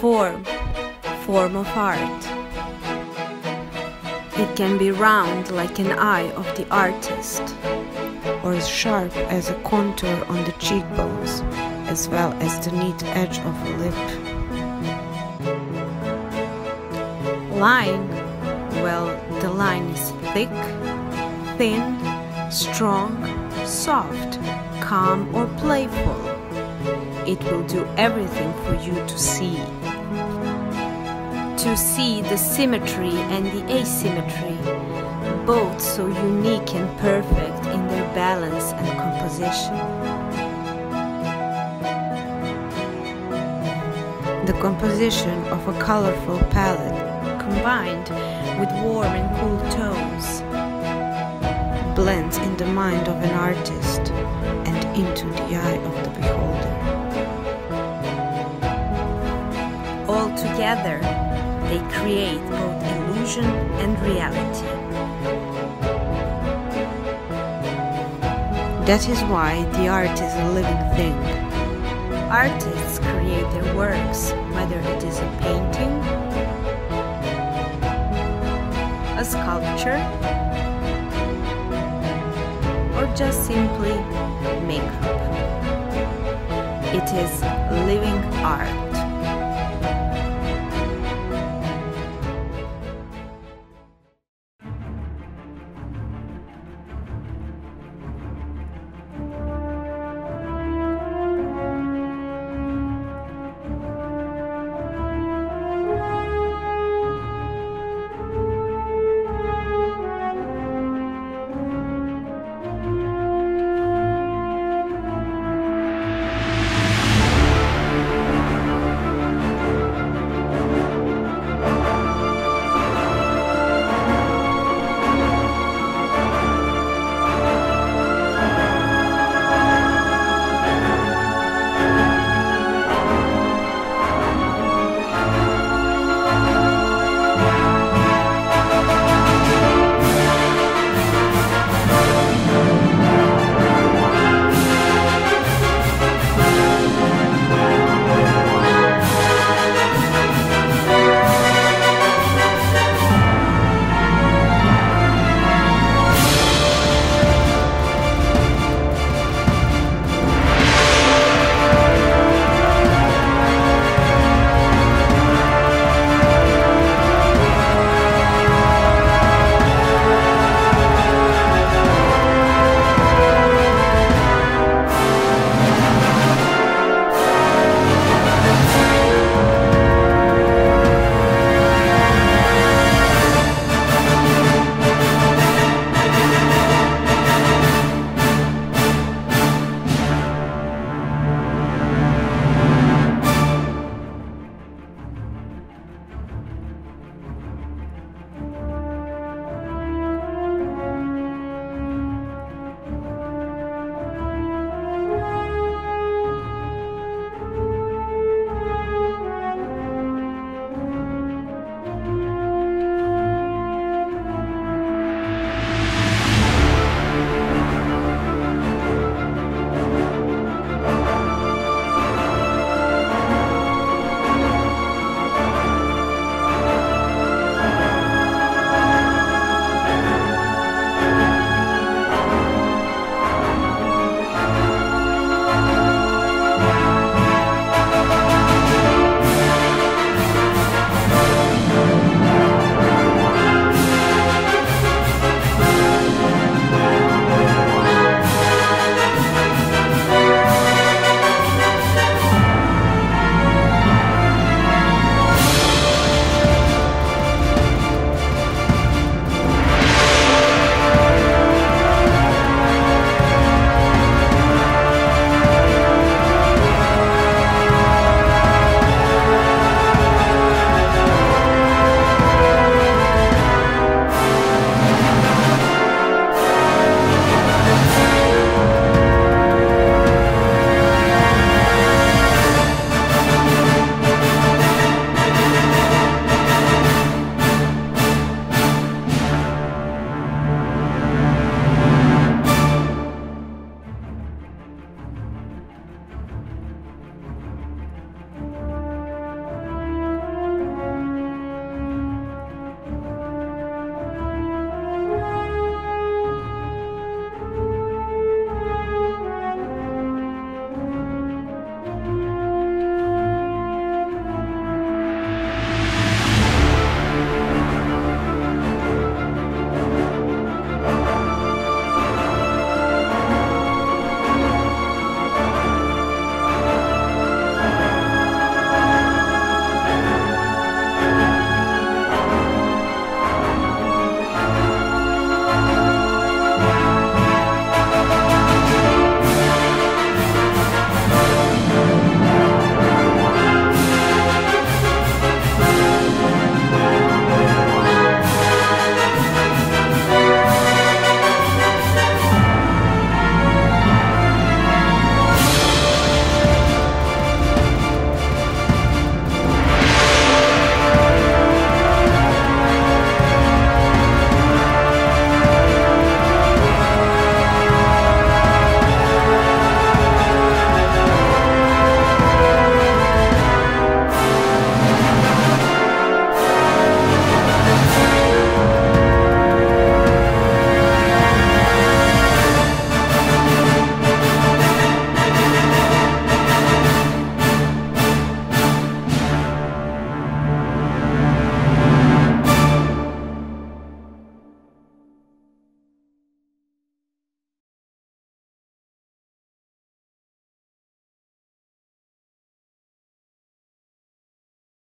Form, form of art. It can be round like an eye of the artist, or as sharp as a contour on the cheekbones, as well as the neat edge of a lip. Line, well, the line is thick, thin, strong, soft, calm, or playful. It will do everything for you to see. To see the symmetry and the asymmetry, both so unique and perfect in their balance and composition. The composition of a colorful palette combined with warm and cool tones blends in the mind of an artist and into the eye of the beholder. All together, they create both illusion and reality. That is why the art is a living thing. Artists create their works, whether it is a painting, a sculpture, or just simply makeup. It is living art.